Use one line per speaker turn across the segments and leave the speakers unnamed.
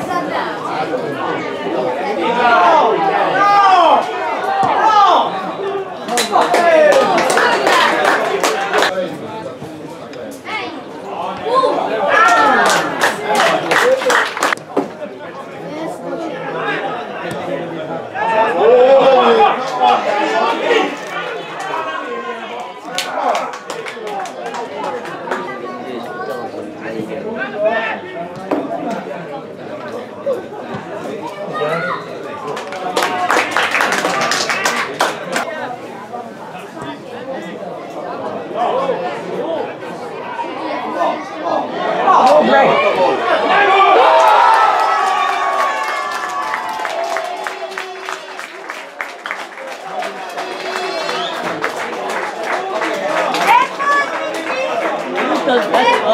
Saja. Greg. That's fun.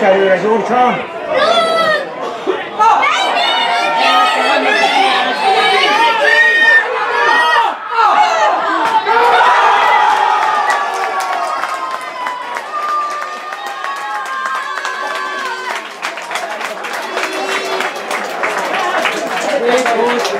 Hazai csapat második gólját Péter Dániel szerezte.